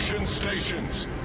Action stations.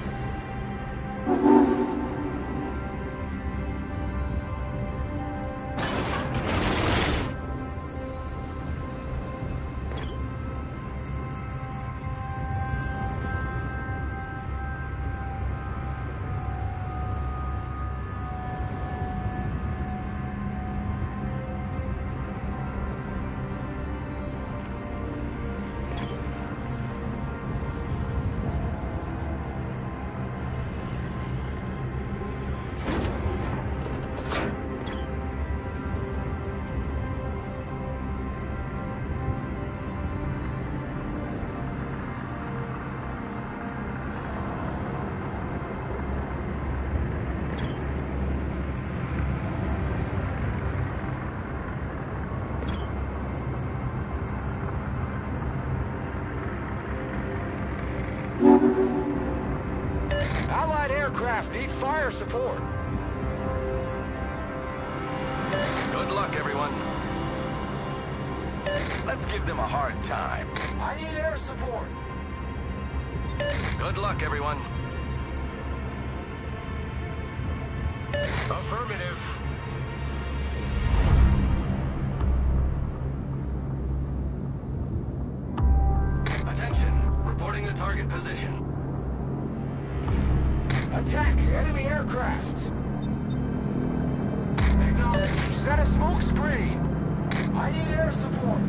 Aircraft need fire support. Good luck, everyone. Let's give them a hard time. I need air support. Good luck, everyone. Affirmative. Attention. Reporting the target position. Attack enemy aircraft. Acknowledge. Set a smoke screen. I need air support.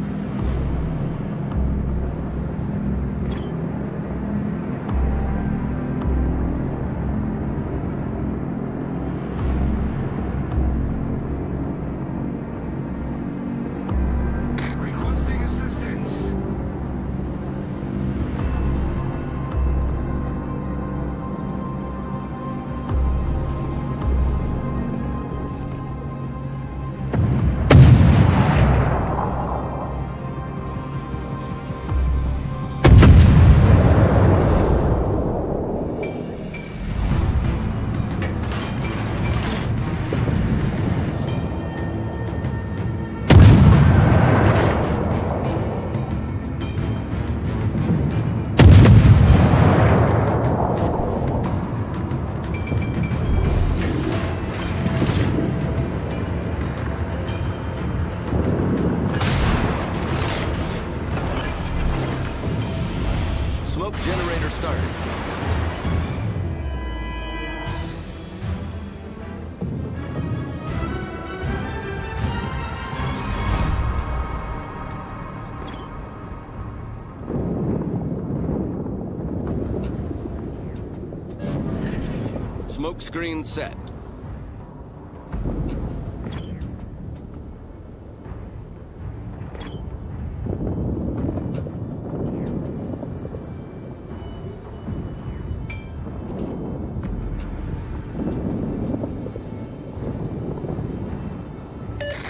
Smoke screen set.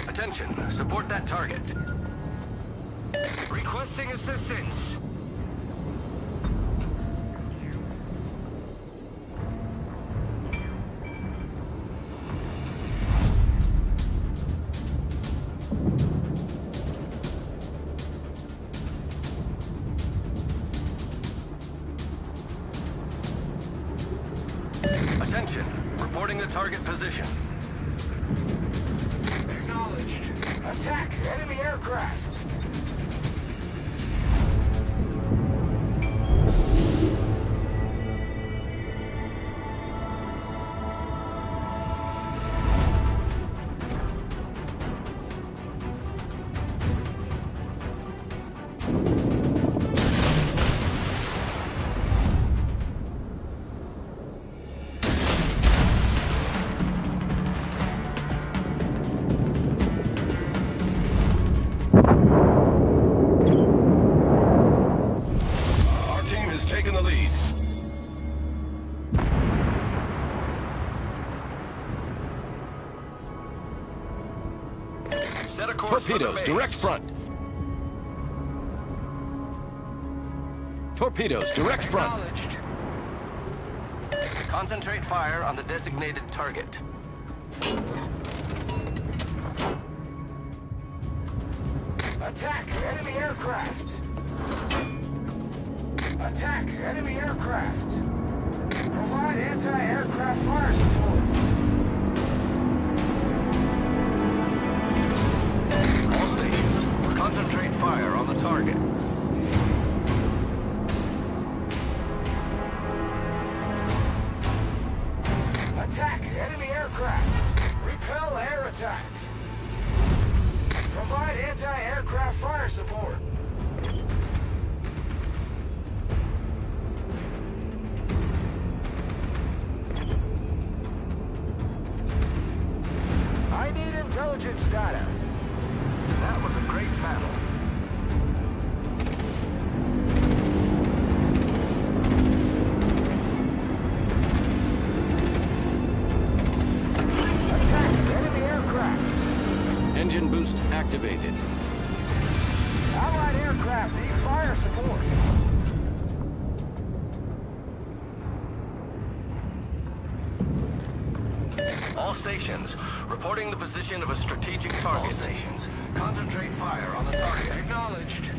Attention, support that target. Requesting assistance. Reporting the target position. Acknowledged. Attack enemy aircraft. Set a course Torpedoes, direct front. Torpedoes, direct front. Concentrate fire on the designated target. Attack enemy aircraft! Attack enemy aircraft! Provide anti-aircraft fire support! target. stations. Reporting the position of a strategic target. All stations, concentrate fire on the target. Acknowledged.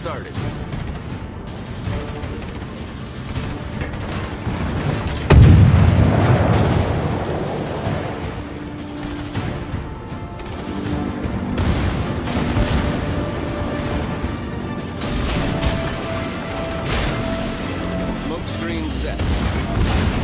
started. Smoke screen set.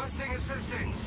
Requesting assistance.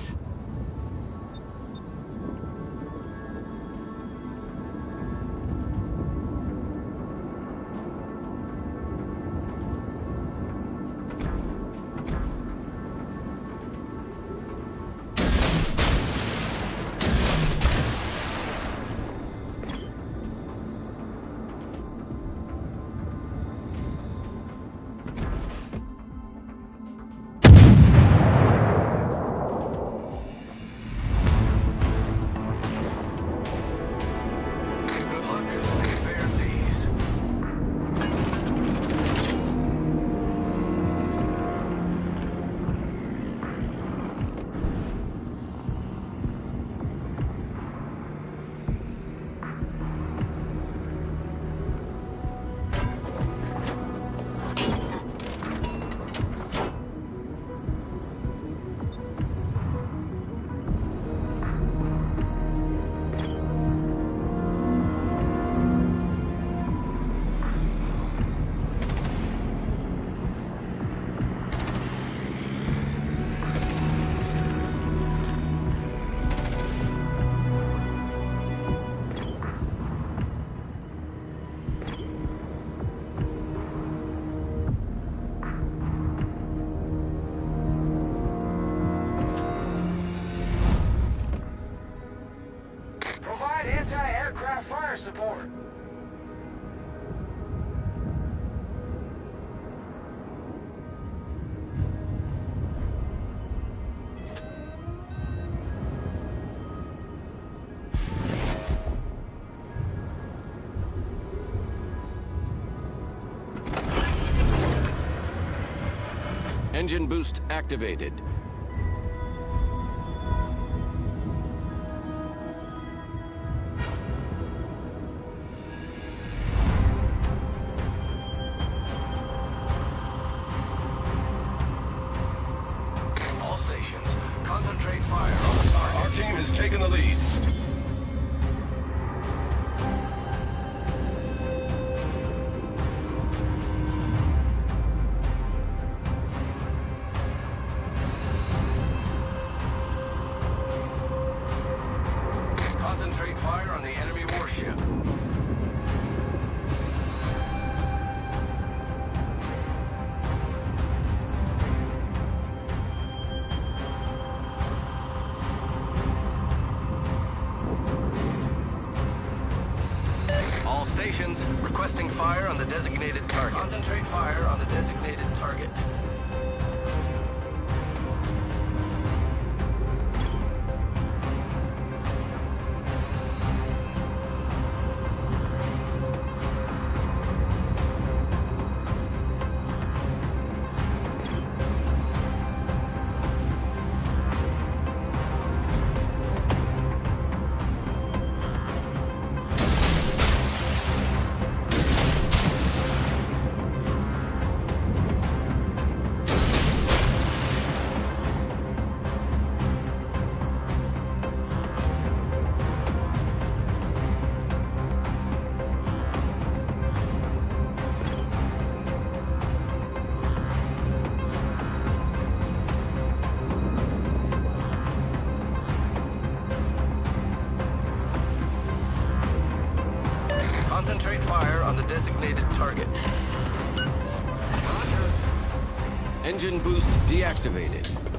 Support. Engine boost activated. Fire on the designated target. Concentrate fire on the designated target. Designated target. Engine boost deactivated.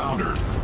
Foundered.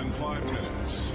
In five minutes.